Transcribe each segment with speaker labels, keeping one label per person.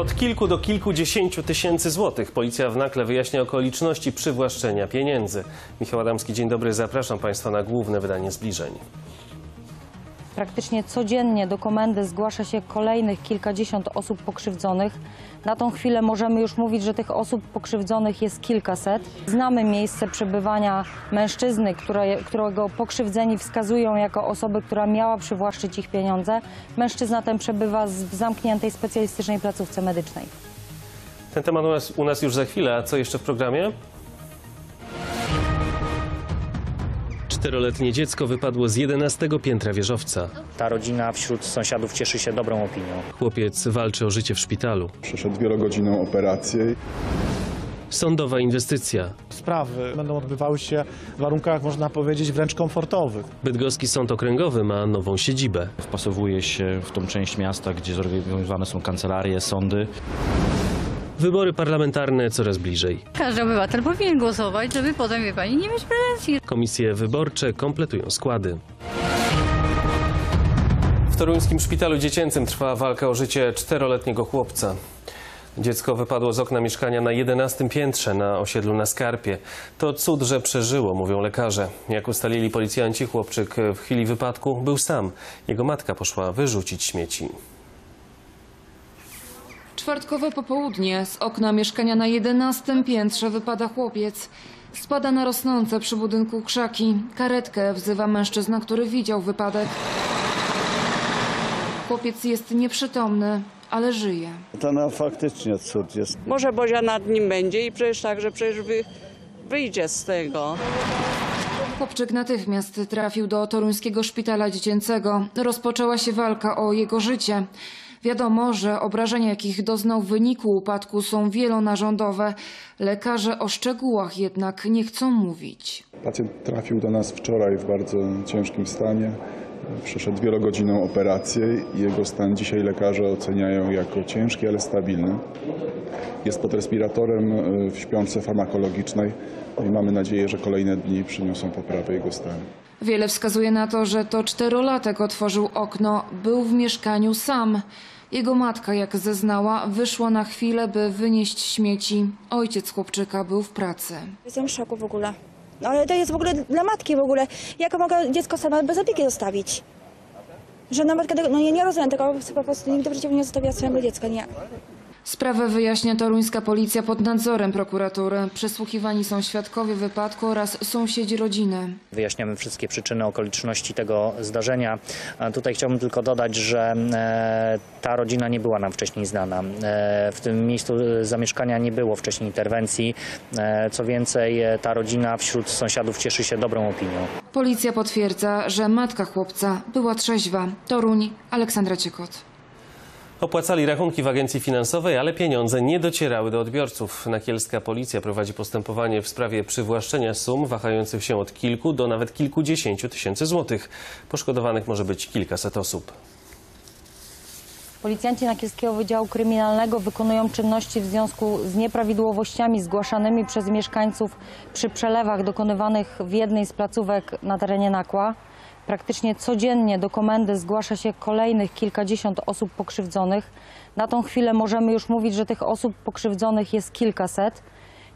Speaker 1: Od kilku do kilkudziesięciu tysięcy złotych. Policja w Nakle wyjaśnia okoliczności przywłaszczenia pieniędzy. Michał Adamski, dzień dobry. Zapraszam Państwa na główne wydanie zbliżeń.
Speaker 2: Praktycznie codziennie do komendy zgłasza się kolejnych kilkadziesiąt osób pokrzywdzonych. Na tą chwilę możemy już mówić, że tych osób pokrzywdzonych jest kilkaset. Znamy miejsce przebywania mężczyzny, które, którego pokrzywdzeni wskazują jako osobę, która miała przywłaszczyć ich pieniądze. Mężczyzna ten przebywa w zamkniętej specjalistycznej placówce medycznej.
Speaker 1: Ten temat u nas, u nas już za chwilę. A co jeszcze w programie? Czteroletnie dziecko wypadło z 11 piętra wieżowca.
Speaker 3: Ta rodzina wśród sąsiadów cieszy się dobrą opinią.
Speaker 1: Chłopiec walczy o życie w szpitalu.
Speaker 4: Przeszedł wielogodzinną operację.
Speaker 1: Sądowa inwestycja.
Speaker 5: Sprawy będą odbywały się w warunkach, można powiedzieć, wręcz komfortowych.
Speaker 1: Bydgoski Sąd Okręgowy ma nową siedzibę.
Speaker 6: wpasowuje się w tą część miasta, gdzie zorganizowane są kancelarie, sądy.
Speaker 1: Wybory parlamentarne coraz bliżej.
Speaker 7: Każdy obywatel powinien głosować, żeby potem, wie pani, nie mieć pretensji.
Speaker 1: Komisje wyborcze kompletują składy. W toruńskim szpitalu dziecięcym trwa walka o życie czteroletniego chłopca. Dziecko wypadło z okna mieszkania na 11 piętrze na osiedlu na Skarpie. To cud, że przeżyło, mówią lekarze. Jak ustalili policjanci, chłopczyk w chwili wypadku był sam. Jego matka poszła wyrzucić śmieci.
Speaker 8: Czwartkowe popołudnie z okna mieszkania na 11 piętrze wypada chłopiec. Spada na rosnące przy budynku krzaki. Karetkę wzywa mężczyzna, który widział wypadek. Chłopiec jest nieprzytomny, ale żyje.
Speaker 9: To no faktycznie cud jest.
Speaker 10: Może Bozia nad nim będzie i przecież także przecież wy, wyjdzie z tego.
Speaker 8: Chłopczyk natychmiast trafił do toruńskiego szpitala dziecięcego. Rozpoczęła się walka o jego życie. Wiadomo, że obrażenia, jakich doznał w wyniku upadku, są wielonarządowe. Lekarze o szczegółach jednak nie chcą mówić.
Speaker 4: Pacjent trafił do nas wczoraj w bardzo ciężkim stanie. Przeszedł wielogodzinną operację i jego stan dzisiaj lekarze oceniają jako ciężki, ale stabilny. Jest pod respiratorem y, w śpiące farmakologicznej i mamy nadzieję, że kolejne dni przyniosą poprawę jego stanu.
Speaker 8: Wiele wskazuje na to, że to czterolatek otworzył okno, był w mieszkaniu sam. Jego matka, jak zeznała, wyszła na chwilę, by wynieść śmieci. Ojciec chłopczyka był w pracy.
Speaker 11: Jestem w szoku w ogóle. No ale to jest w ogóle dla matki w ogóle. Jak mogę dziecko same bez opieki zostawić? Żadna matka tego, no ja nie rozumiem tego, po prostu nigdy w życiu nie zostawiła swojego dziecka, nie.
Speaker 8: Sprawę wyjaśnia toruńska policja pod nadzorem prokuratury. Przesłuchiwani są świadkowie wypadku oraz sąsiedzi rodziny.
Speaker 3: Wyjaśniamy wszystkie przyczyny, okoliczności tego zdarzenia. A tutaj chciałbym tylko dodać, że e, ta rodzina nie była nam wcześniej znana. E, w tym miejscu e, zamieszkania nie było wcześniej interwencji. Co więcej, ta rodzina wśród sąsiadów cieszy się dobrą opinią.
Speaker 8: Policja potwierdza, że matka chłopca była trzeźwa. Toruń, Aleksandra Ciekot.
Speaker 1: Opłacali rachunki w agencji finansowej, ale pieniądze nie docierały do odbiorców. Nakielska policja prowadzi postępowanie w sprawie przywłaszczenia sum wahających się od kilku do nawet kilkudziesięciu tysięcy złotych. Poszkodowanych może być kilkaset osób.
Speaker 2: Policjanci Nakielskiego Wydziału Kryminalnego wykonują czynności w związku z nieprawidłowościami zgłaszanymi przez mieszkańców przy przelewach dokonywanych w jednej z placówek na terenie Nakła. Praktycznie codziennie do komendy zgłasza się kolejnych kilkadziesiąt osób pokrzywdzonych. Na tą chwilę możemy już mówić, że tych osób pokrzywdzonych jest kilkaset.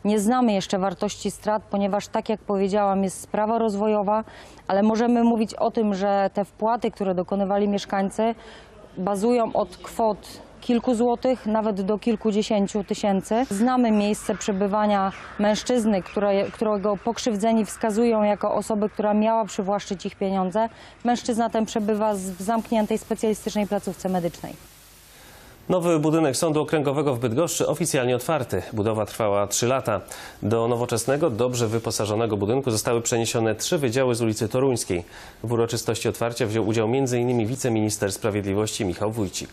Speaker 2: Nie znamy jeszcze wartości strat, ponieważ tak jak powiedziałam jest sprawa rozwojowa, ale możemy mówić o tym, że te wpłaty, które dokonywali mieszkańcy bazują od kwot kilku złotych, nawet do kilkudziesięciu tysięcy. Znamy miejsce przebywania mężczyzny, które, którego pokrzywdzeni wskazują jako osobę, która miała przywłaszczyć ich pieniądze. Mężczyzna ten przebywa w zamkniętej specjalistycznej placówce medycznej.
Speaker 1: Nowy budynek Sądu Okręgowego w Bydgoszczy oficjalnie otwarty. Budowa trwała 3 lata. Do nowoczesnego, dobrze wyposażonego budynku zostały przeniesione trzy wydziały z ulicy Toruńskiej. W uroczystości otwarcia wziął udział m.in. wiceminister sprawiedliwości Michał Wójcik.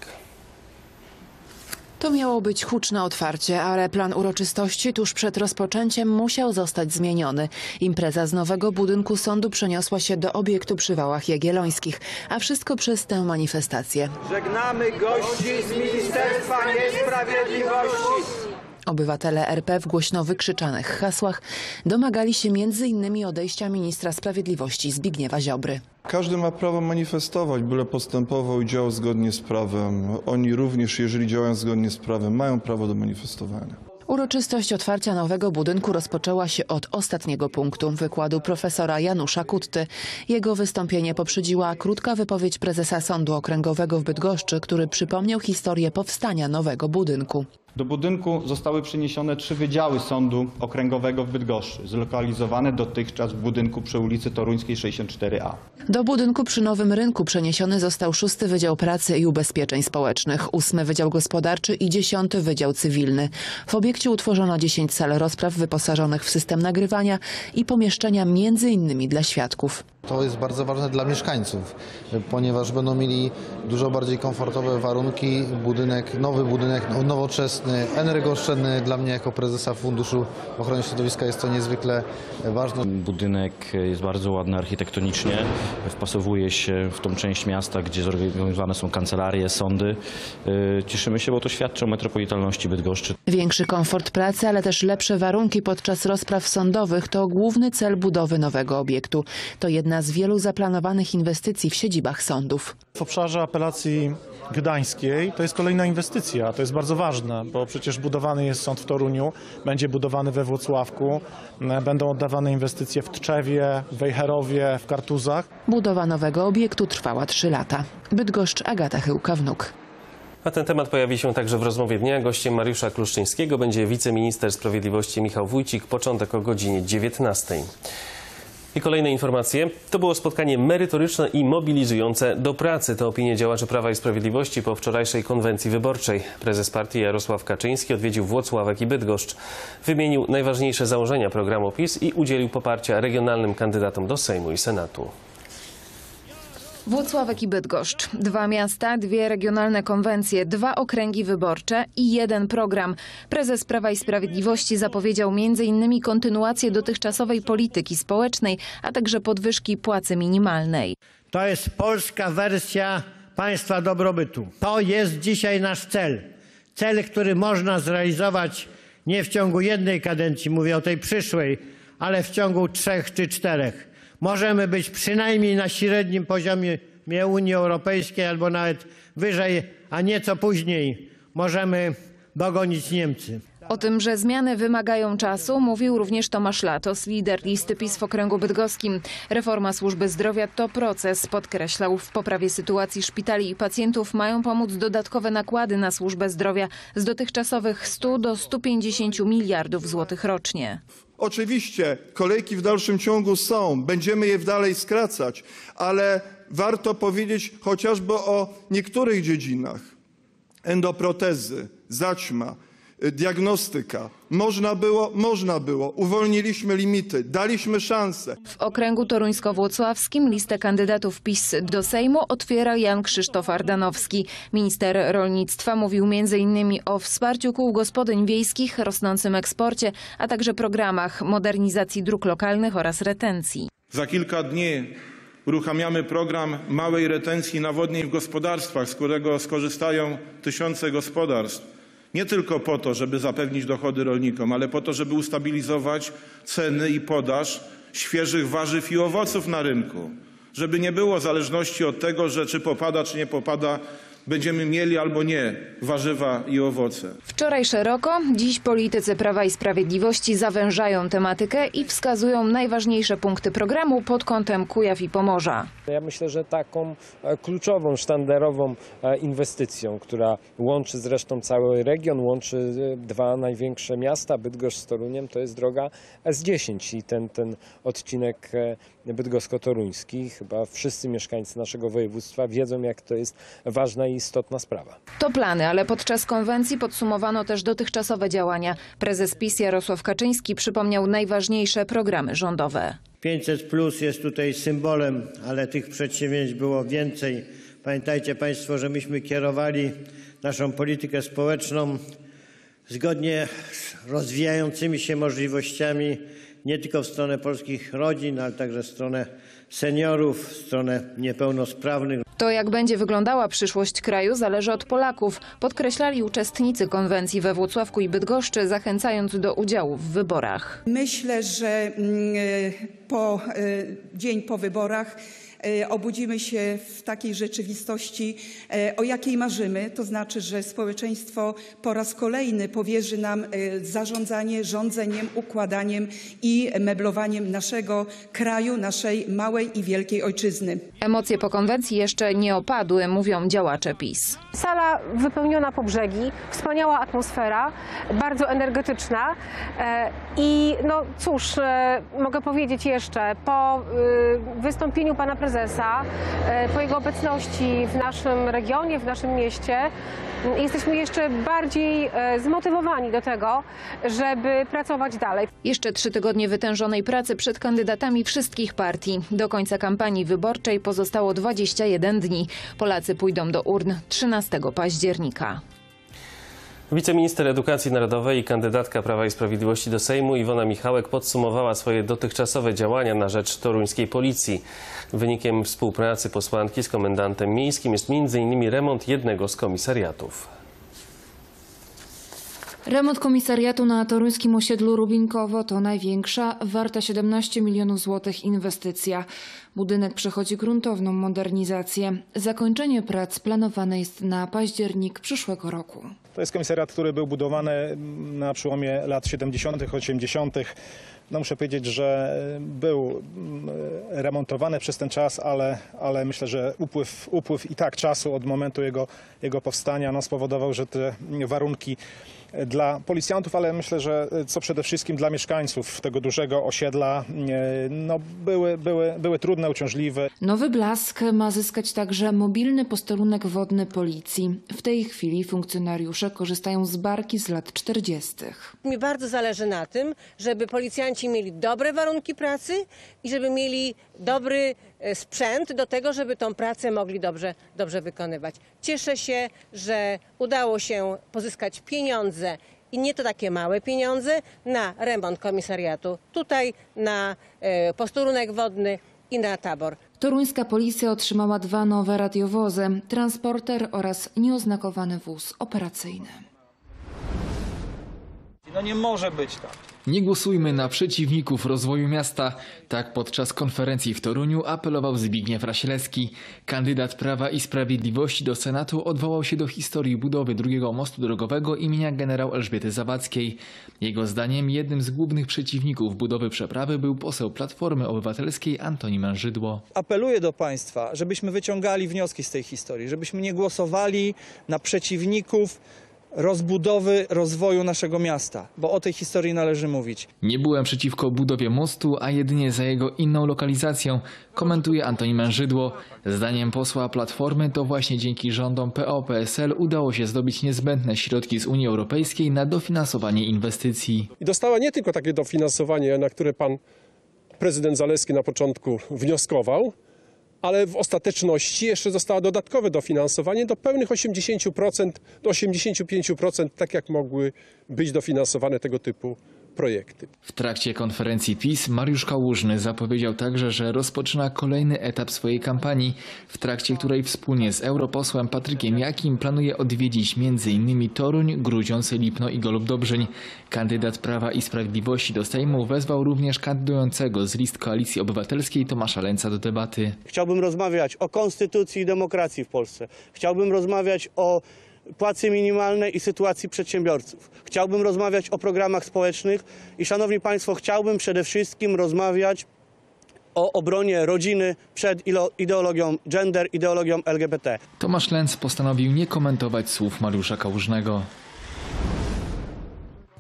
Speaker 12: To miało być huczne otwarcie, ale plan uroczystości tuż przed rozpoczęciem musiał zostać zmieniony. Impreza z nowego budynku sądu przeniosła się do obiektu przy Wałach Jagiellońskich, a wszystko przez tę manifestację.
Speaker 13: Żegnamy gości z Ministerstwa Niesprawiedliwości.
Speaker 12: Obywatele RP w głośno wykrzyczanych hasłach domagali się m.in. odejścia ministra sprawiedliwości Zbigniewa Ziobry.
Speaker 4: Każdy ma prawo manifestować, byle postępował i działał zgodnie z prawem. Oni również, jeżeli działają zgodnie z prawem, mają prawo do manifestowania.
Speaker 12: Uroczystość otwarcia nowego budynku rozpoczęła się od ostatniego punktu wykładu profesora Janusza Kutty. Jego wystąpienie poprzedziła krótka wypowiedź prezesa Sądu Okręgowego w Bydgoszczy, który przypomniał historię powstania nowego budynku.
Speaker 14: Do budynku zostały przeniesione trzy wydziały Sądu Okręgowego w Bydgoszczy, zlokalizowane dotychczas w budynku przy ulicy Toruńskiej 64A.
Speaker 12: Do budynku przy Nowym Rynku przeniesiony został szósty Wydział Pracy i Ubezpieczeń Społecznych, ósmy Wydział Gospodarczy i dziesiąty Wydział Cywilny. W obiekcie utworzono 10 sal rozpraw wyposażonych w system nagrywania i pomieszczenia innymi dla świadków.
Speaker 15: To jest bardzo ważne dla mieszkańców, ponieważ będą mieli dużo bardziej komfortowe warunki. Budynek, nowy budynek, no, nowoczesny, energooszczędny. Dla mnie jako prezesa Funduszu Ochrony Środowiska jest to niezwykle ważne.
Speaker 6: Budynek jest bardzo ładny architektonicznie, wpasowuje się w tą część miasta, gdzie zorganizowane są kancelarie, sądy. Yy, Cieszymy się, bo to świadczy o metropolitalności Bydgoszczy.
Speaker 12: Większy komfort pracy, ale też lepsze warunki podczas rozpraw sądowych to główny cel budowy nowego obiektu. To jedna z wielu zaplanowanych inwestycji w siedzibach sądów.
Speaker 7: W obszarze apelacji gdańskiej to jest kolejna inwestycja. To jest bardzo ważne, bo przecież budowany jest sąd w Toruniu, będzie budowany we Włocławku, będą oddawane inwestycje w Tczewie, w Wejherowie, w Kartuzach.
Speaker 12: Budowa nowego obiektu trwała 3 lata. Bydgoszcz, Agata Chyłka-Wnuk.
Speaker 1: A ten temat pojawi się także w rozmowie dnia. Gościem Mariusza Kluszczyńskiego będzie wiceminister sprawiedliwości Michał Wójcik. Początek o godzinie 19. I kolejne informacje. To było spotkanie merytoryczne i mobilizujące do pracy. To opinie działaczy Prawa i Sprawiedliwości po wczorajszej konwencji wyborczej. Prezes partii Jarosław Kaczyński odwiedził Włocławek i Bydgoszcz. Wymienił najważniejsze założenia programu PiS i udzielił poparcia regionalnym kandydatom do Sejmu i Senatu.
Speaker 16: Włocławek i Bydgoszcz. Dwa miasta, dwie regionalne konwencje, dwa okręgi wyborcze i jeden program. Prezes Prawa i Sprawiedliwości zapowiedział m.in. kontynuację dotychczasowej polityki społecznej, a także podwyżki płacy minimalnej.
Speaker 17: To jest polska wersja państwa dobrobytu. To jest dzisiaj nasz cel. Cel, który można zrealizować nie w ciągu jednej kadencji, mówię o tej przyszłej, ale w ciągu trzech czy czterech. Możemy być przynajmniej na średnim poziomie Unii Europejskiej albo nawet wyżej, a nieco później możemy dogonić Niemcy.
Speaker 16: O tym, że zmiany wymagają czasu, mówił również Tomasz Latos, lider listy PiS w okręgu bydgoskim. Reforma służby zdrowia to proces, podkreślał. W poprawie sytuacji szpitali i pacjentów mają pomóc dodatkowe nakłady na służbę zdrowia z dotychczasowych 100 do 150 miliardów złotych rocznie.
Speaker 18: Oczywiście kolejki w dalszym ciągu są, będziemy je dalej skracać, ale warto powiedzieć chociażby o niektórych dziedzinach. Endoprotezy, zaćma, diagnostyka. Można było, można było. Uwolniliśmy limity, daliśmy szansę.
Speaker 16: W okręgu toruńsko-włocławskim listę kandydatów PiS do Sejmu otwiera Jan Krzysztof Ardanowski. Minister rolnictwa mówił m.in. o wsparciu kół gospodyń wiejskich, rosnącym eksporcie, a także programach modernizacji dróg lokalnych oraz retencji.
Speaker 19: Za kilka dni uruchamiamy program małej retencji nawodnień w gospodarstwach, z którego skorzystają tysiące gospodarstw. Nie tylko po to, żeby zapewnić dochody rolnikom, ale po to, żeby ustabilizować ceny i podaż świeżych warzyw i owoców na rynku. Żeby nie było zależności od tego, czy popada, czy nie popada, będziemy mieli albo nie warzywa i owoce.
Speaker 16: Wczoraj szeroko, dziś politycy Prawa i Sprawiedliwości zawężają tematykę i wskazują najważniejsze punkty programu pod kątem Kujaw i Pomorza.
Speaker 20: Ja myślę, że taką e, kluczową, sztandarową e, inwestycją, która łączy zresztą cały region, łączy e, dwa największe miasta, Bydgoszcz z Toruniem, to jest droga S10 i ten, ten odcinek bydgosko-toruński. Chyba wszyscy mieszkańcy naszego województwa wiedzą, jak to jest ważna i istotna sprawa.
Speaker 16: To plany, ale podczas konwencji podsumowano też dotychczasowe działania. Prezes PiS Jarosław Kaczyński przypomniał najważniejsze programy rządowe.
Speaker 17: 500 plus jest tutaj symbolem, ale tych przedsięwzięć było więcej. Pamiętajcie Państwo, że myśmy kierowali naszą politykę społeczną zgodnie z rozwijającymi się możliwościami nie tylko w stronę polskich rodzin, ale także w stronę seniorów, w stronę niepełnosprawnych.
Speaker 16: To, jak będzie wyglądała przyszłość kraju, zależy od Polaków, podkreślali uczestnicy konwencji we Włocławku i Bydgoszczy, zachęcając do udziału w wyborach.
Speaker 21: Myślę, że mm, e, po e, dzień po wyborach obudzimy się w takiej rzeczywistości, e, o jakiej marzymy. To znaczy, że społeczeństwo po raz kolejny powierzy nam e, zarządzanie, rządzeniem, układaniem i meblowaniem naszego kraju, naszej małej i wielkiej ojczyzny.
Speaker 16: Emocje po konwencji jeszcze nie opadły, mówią działacze PiS.
Speaker 22: Sala wypełniona po brzegi, wspaniała atmosfera, bardzo energetyczna e, i no cóż, e, mogę powiedzieć jeszcze, po e, wystąpieniu pana prezesa, e, po jego obecności w naszym regionie, w naszym mieście, jesteśmy jeszcze bardziej e, zmotywowani do tego, żeby pracować dalej.
Speaker 16: Jeszcze trzy tygodnie wytężonej pracy przed kandydatami wszystkich partii. Do końca kampanii wyborczej pozostało 21 dni. Polacy pójdą do urn 13 października.
Speaker 1: Wiceminister Edukacji Narodowej i kandydatka Prawa i Sprawiedliwości do Sejmu Iwona Michałek podsumowała swoje dotychczasowe działania na rzecz toruńskiej policji. Wynikiem współpracy posłanki z komendantem miejskim jest m.in. remont jednego z komisariatów.
Speaker 16: Remont komisariatu na toruńskim osiedlu Rubinkowo to największa, warta 17 milionów złotych inwestycja. Budynek przechodzi gruntowną modernizację. Zakończenie prac planowane jest na październik przyszłego roku.
Speaker 7: To jest komisariat, który był budowany na przełomie lat 70., 80. No muszę powiedzieć, że był mm, remontowany przez ten czas, ale, ale myślę, że upływ, upływ i tak czasu od momentu jego, jego powstania no, spowodował, że te warunki dla policjantów, ale myślę, że co przede wszystkim dla mieszkańców tego dużego osiedla e, no, były, były, były trudne, uciążliwe.
Speaker 16: Nowy blask ma zyskać także mobilny posterunek wodny policji. W tej chwili funkcjonariusze korzystają z barki z lat 40.
Speaker 23: Mi bardzo zależy na tym, żeby policjanci mieli dobre warunki pracy i żeby mieli dobry e, sprzęt do tego, żeby tą pracę mogli dobrze, dobrze wykonywać. Cieszę się, że udało się pozyskać pieniądze i nie to takie małe pieniądze na remont komisariatu, tutaj na e, posterunek wodny i na tabor.
Speaker 16: Toruńska policja otrzymała dwa nowe radiowozy, transporter oraz nieoznakowany wóz operacyjny.
Speaker 24: No nie może być tak.
Speaker 25: Nie głosujmy na przeciwników rozwoju miasta. Tak podczas konferencji w Toruniu apelował Zbigniew Raślecki. Kandydat Prawa i Sprawiedliwości do Senatu odwołał się do historii budowy drugiego mostu drogowego imienia generał Elżbiety Zawadzkiej. Jego zdaniem jednym z głównych przeciwników budowy przeprawy był poseł Platformy Obywatelskiej Antoni Mężydło.
Speaker 24: Apeluję do Państwa, żebyśmy wyciągali wnioski z tej historii, żebyśmy nie głosowali na przeciwników rozbudowy, rozwoju naszego miasta, bo o tej historii należy mówić.
Speaker 25: Nie byłem przeciwko budowie mostu, a jedynie za jego inną lokalizacją, komentuje Antoni Mężydło. Zdaniem posła Platformy to właśnie dzięki rządom PO-PSL udało się zdobyć niezbędne środki z Unii Europejskiej na dofinansowanie inwestycji.
Speaker 26: I dostała nie tylko takie dofinansowanie, na które pan prezydent Zaleski na początku wnioskował, ale w ostateczności jeszcze zostało dodatkowe dofinansowanie do pełnych 80%, do 85%, tak jak mogły być dofinansowane tego typu projekty.
Speaker 25: W trakcie konferencji PiS Mariusz Kałużny zapowiedział także, że rozpoczyna kolejny etap swojej kampanii, w trakcie której wspólnie z europosłem Patrykiem Jakim planuje odwiedzić m.in. Toruń, Grudziądz, Lipno i Golub Dobrzeń. Kandydat Prawa i Sprawiedliwości do Sejmu wezwał również kandydującego z list Koalicji Obywatelskiej Tomasza Lęca do debaty.
Speaker 27: Chciałbym rozmawiać o konstytucji i demokracji w Polsce. Chciałbym rozmawiać o płacy minimalnej i sytuacji przedsiębiorców. Chciałbym rozmawiać o programach społecznych i szanowni państwo, chciałbym przede wszystkim rozmawiać o obronie rodziny przed ideologią gender, ideologią LGBT.
Speaker 25: Tomasz Lęc postanowił nie komentować słów Mariusza Kałużnego.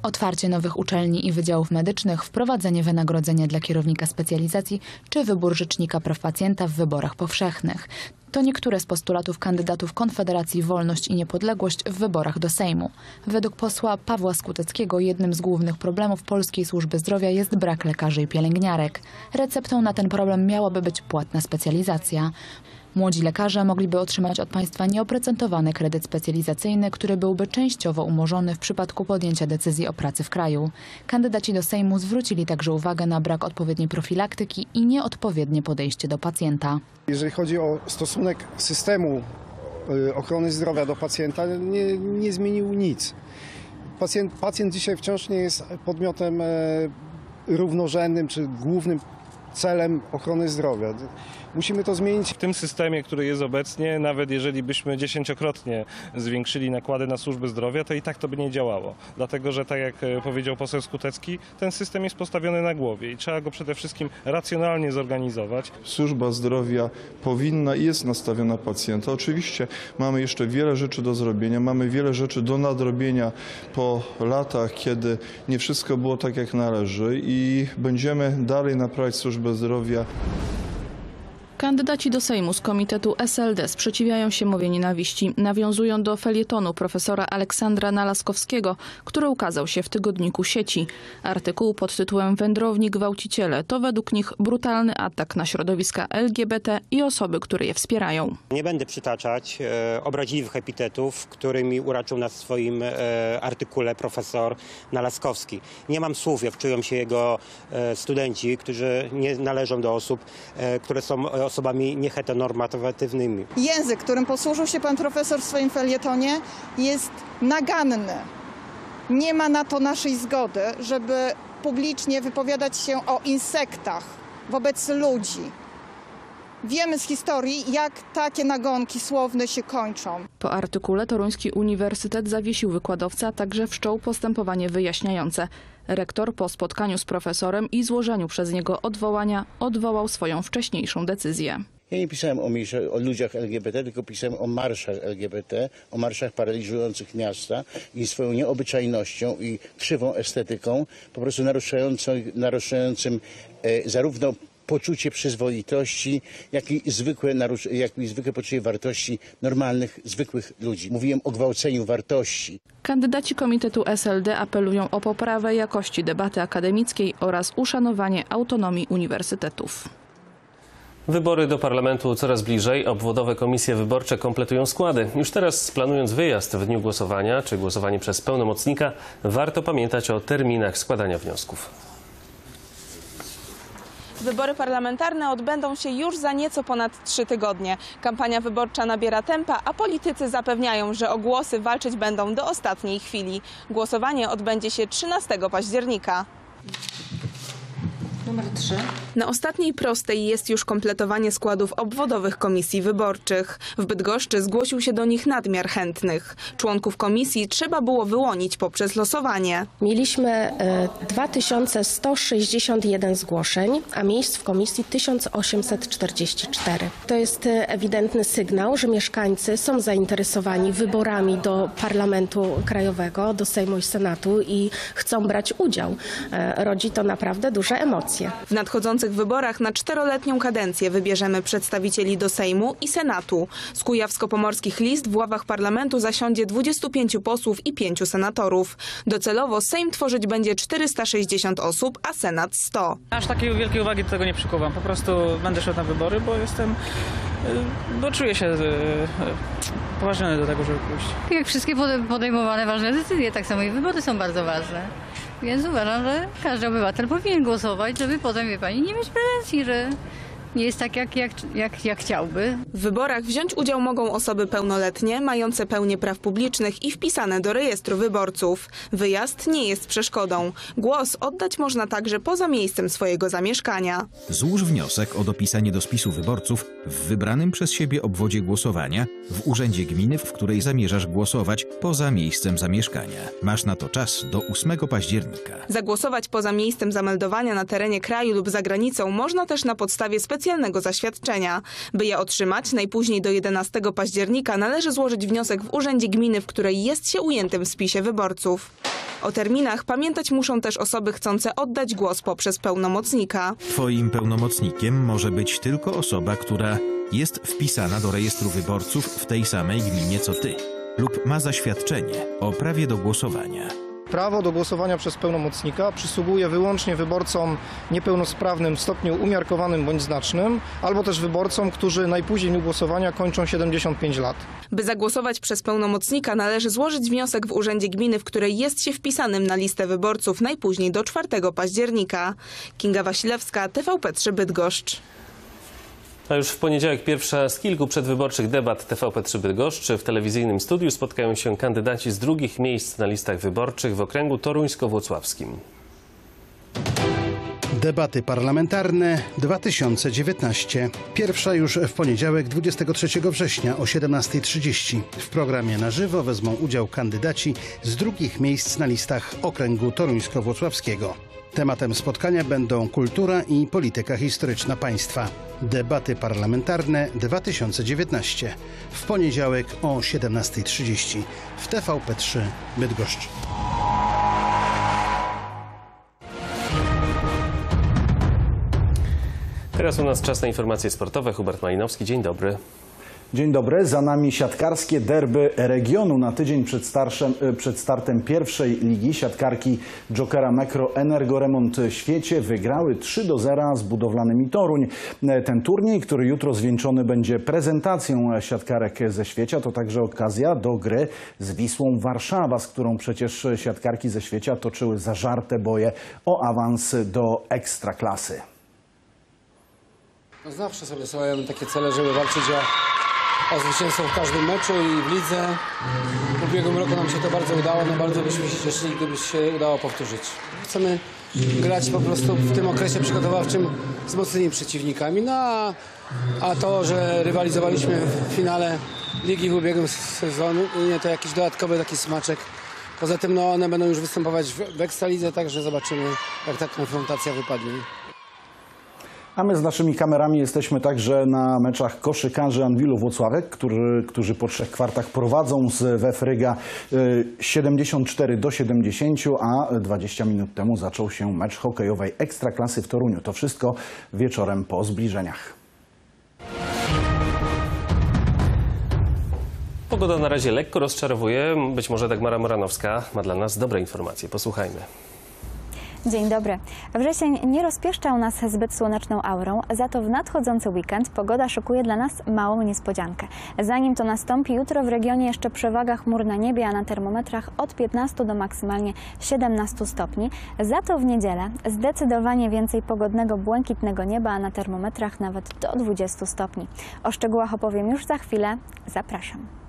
Speaker 28: Otwarcie nowych uczelni i wydziałów medycznych, wprowadzenie wynagrodzenia dla kierownika specjalizacji czy wybór rzecznika praw pacjenta w wyborach powszechnych. To niektóre z postulatów kandydatów Konfederacji Wolność i Niepodległość w wyborach do Sejmu. Według posła Pawła Skuteckiego jednym z głównych problemów polskiej służby zdrowia jest brak lekarzy i pielęgniarek. Receptą na ten problem miałaby być płatna specjalizacja. Młodzi lekarze mogliby otrzymać od państwa nieoprocentowany kredyt specjalizacyjny, który byłby częściowo umorzony w przypadku podjęcia decyzji o pracy w kraju. Kandydaci do Sejmu zwrócili także uwagę na brak odpowiedniej profilaktyki i nieodpowiednie podejście do pacjenta.
Speaker 29: Jeżeli chodzi o stosunek systemu y, ochrony zdrowia do pacjenta, nie, nie zmienił nic. Pacjent, pacjent dzisiaj wciąż nie jest podmiotem e, równorzędnym czy głównym celem ochrony zdrowia. Musimy to zmienić.
Speaker 30: W tym systemie, który jest obecnie, nawet jeżeli byśmy dziesięciokrotnie zwiększyli nakłady na służbę zdrowia, to i tak to by nie działało. Dlatego, że tak jak e, powiedział poseł Skutecki, ten system jest postawiony na głowie i trzeba go przede wszystkim racjonalnie zorganizować.
Speaker 4: Służba zdrowia powinna i jest nastawiona na pacjenta. Oczywiście mamy jeszcze wiele rzeczy do zrobienia, mamy wiele rzeczy do nadrobienia po latach, kiedy nie wszystko było tak jak należy i będziemy dalej naprawiać służbę zdrowia.
Speaker 31: Kandydaci do Sejmu z komitetu SLD sprzeciwiają się mowie nienawiści. Nawiązują do felietonu profesora Aleksandra Nalaskowskiego, który ukazał się w tygodniku sieci. Artykuł pod tytułem Wędrowni gwałciciele to według nich brutalny atak na środowiska LGBT i osoby, które je wspierają.
Speaker 32: Nie będę przytaczać e, obraźliwych epitetów, którymi uraczył nas w swoim e, artykule profesor Nalaskowski. Nie mam słów, jak czują się jego e, studenci, którzy nie należą do osób, e, które są osobami nieheteronormatywnymi.
Speaker 11: Język, którym posłużył się pan profesor w swoim felietonie jest naganny. Nie ma na to naszej zgody, żeby publicznie wypowiadać się o insektach wobec ludzi. Wiemy z historii, jak takie nagonki słowne się kończą.
Speaker 31: Po artykule Toruński Uniwersytet zawiesił wykładowcę, a także wszczął postępowanie wyjaśniające. Rektor po spotkaniu z profesorem i złożeniu przez niego odwołania odwołał swoją wcześniejszą decyzję.
Speaker 33: Ja nie pisałem o, o ludziach LGBT, tylko pisałem o marszach LGBT, o marszach paraliżujących miasta i swoją nieobyczajnością i krzywą estetyką, po prostu naruszającą, naruszającym e, zarówno poczucie przyzwoitości, jak i, zwykłe narusz- jak i zwykłe poczucie wartości normalnych, zwykłych ludzi. Mówiłem o gwałceniu wartości.
Speaker 31: Kandydaci komitetu SLD apelują o poprawę jakości debaty akademickiej oraz uszanowanie autonomii uniwersytetów.
Speaker 1: Wybory do parlamentu coraz bliżej. Obwodowe komisje wyborcze kompletują składy. Już teraz planując wyjazd w dniu głosowania czy głosowanie przez pełnomocnika, warto pamiętać o terminach składania wniosków.
Speaker 34: Wybory parlamentarne odbędą się już za nieco ponad trzy tygodnie. Kampania wyborcza nabiera tempa, a politycy zapewniają, że o głosy walczyć będą do ostatniej chwili. Głosowanie odbędzie się 13 października.
Speaker 16: Numer 3.
Speaker 34: Na ostatniej prostej jest już kompletowanie składów obwodowych komisji wyborczych. W Bydgoszczy zgłosił się do nich nadmiar chętnych. Członków komisji trzeba było wyłonić poprzez losowanie.
Speaker 35: Mieliśmy e, 2161 zgłoszeń, a miejsc w komisji 1844. To jest e, ewidentny sygnał, że mieszkańcy są zainteresowani wyborami do Parlamentu Krajowego, do Sejmu i Senatu i chcą brać udział. E, Rodzi to naprawdę duże emocje.
Speaker 34: W nadchodzących wyborach na czteroletnią kadencję wybierzemy przedstawicieli do Sejmu i Senatu. Z kujawsko-pomorskich list w ławach parlamentu zasiądzie 25 posłów i 5 senatorów. Docelowo Sejm tworzyć będzie 460 osób, a Senat 100.
Speaker 36: Aż takiej wielkiej uwagi do tego nie przykuwam. Po prostu będę szedł na wybory, bo jestem, bo czuję się y, y, upoważniony do tego, żeby pójść.
Speaker 37: Jak wszystkie pode- podejmowane ważne decyzje, tak samo i wybory są bardzo ważne. Więc uważam, że każdy obywatel powinien głosować, żeby potem, wie pani, nie mieć pretensji, że nie jest tak, jak, jak, jak, jak chciałby.
Speaker 34: W wyborach wziąć udział mogą osoby pełnoletnie, mające pełnię praw publicznych i wpisane do rejestru wyborców. Wyjazd nie jest przeszkodą. Głos oddać można także poza miejscem swojego zamieszkania.
Speaker 38: Złóż wniosek o dopisanie do spisu wyborców w wybranym przez siebie obwodzie głosowania w urzędzie gminy, w której zamierzasz głosować poza miejscem zamieszkania. Masz na to czas do 8 października.
Speaker 34: Zagłosować poza miejscem zameldowania na terenie kraju lub za granicą można też na podstawie specjalnego zaświadczenia. By je otrzymać, najpóźniej do 11 października należy złożyć wniosek w urzędzie gminy, w której jest się ujętym w spisie wyborców. O terminach pamiętać muszą też osoby chcące oddać głos poprzez pełnomocnika.
Speaker 38: Twoim pełnomocnikiem może być tylko osoba, która jest wpisana do rejestru wyborców w tej samej gminie co ty lub ma zaświadczenie o prawie do głosowania.
Speaker 39: Prawo do głosowania przez pełnomocnika przysługuje wyłącznie wyborcom niepełnosprawnym w stopniu umiarkowanym bądź znacznym, albo też wyborcom, którzy najpóźniej w dniu głosowania kończą 75 lat.
Speaker 34: By zagłosować przez pełnomocnika należy złożyć wniosek w urzędzie gminy, w której jest się wpisanym na listę wyborców najpóźniej do 4 października. Kinga Wasilewska, TVP3 Bydgoszcz.
Speaker 1: A już w poniedziałek pierwsza z kilku przedwyborczych debat TVP3 Bydgoszcz. W telewizyjnym studiu spotkają się kandydaci z drugich miejsc na listach wyborczych w okręgu toruńsko-włocławskim.
Speaker 40: Debaty parlamentarne 2019. Pierwsza już w poniedziałek 23 września o 17.30. W programie na żywo wezmą udział kandydaci z drugich miejsc na listach okręgu toruńsko-włocławskiego. Tematem spotkania będą kultura i polityka historyczna państwa. Debaty parlamentarne 2019. W poniedziałek o 17.30 w TVP3 Bydgoszcz.
Speaker 1: Teraz u nas czas na informacje sportowe. Hubert Malinowski, dzień dobry.
Speaker 41: Dzień dobry, za nami siatkarskie derby regionu. Na tydzień przed, starszem, przed startem pierwszej ligi siatkarki Jokera Mekro Energoremont Świecie wygrały 3 do 0 z budowlanymi Toruń. Ten turniej, który jutro zwieńczony będzie prezentacją siatkarek ze Świecia, to także okazja do gry z Wisłą Warszawa, z którą przecież siatkarki ze Świecia toczyły zażarte boje o awans do ekstraklasy.
Speaker 42: No zawsze sobie stawiamy takie cele, żeby walczyć o, o zwycięstwo w każdym meczu i w lidze. W ubiegłym roku nam się to bardzo udało, no bardzo byśmy się cieszyli, gdyby się udało powtórzyć. Chcemy grać po prostu w tym okresie przygotowawczym z mocnymi przeciwnikami, no a, to, że rywalizowaliśmy w finale ligi w ubiegłym sezonie, to jakiś dodatkowy taki smaczek. Poza tym no, one będą już występować w, w Ekstralidze, także zobaczymy jak ta konfrontacja wypadnie.
Speaker 41: A my z naszymi kamerami jesteśmy także na meczach koszykarzy Anwilu Włocławek, którzy, którzy po trzech kwartach prowadzą z Wefryga y, 74 do 70, a 20 minut temu zaczął się mecz hokejowej Ekstraklasy w Toruniu. To wszystko wieczorem po zbliżeniach.
Speaker 1: Pogoda na razie lekko rozczarowuje. Być może Dagmara Moranowska ma dla nas dobre informacje. Posłuchajmy.
Speaker 43: Dzień dobry. Wrzesień nie rozpieszczał nas zbyt słoneczną aurą, za to w nadchodzący weekend pogoda szykuje dla nas małą niespodziankę. Zanim to nastąpi, jutro w regionie jeszcze przewaga chmur na niebie, a na termometrach od 15 do maksymalnie 17 stopni. Za to w niedzielę zdecydowanie więcej pogodnego, błękitnego nieba, a na termometrach nawet do 20 stopni. O szczegółach opowiem już za chwilę. Zapraszam.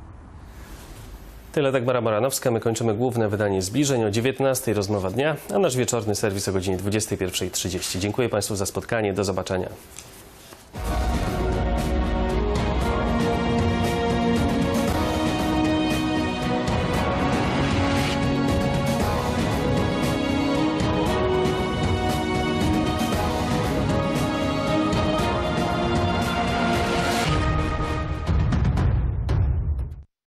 Speaker 1: Tyle tak Dagmara Maranowska. My kończymy główne wydanie zbliżeń o 19:00 rozmowa dnia, a nasz wieczorny serwis o godzinie 21.30. Dziękuję Państwu za spotkanie. Do zobaczenia.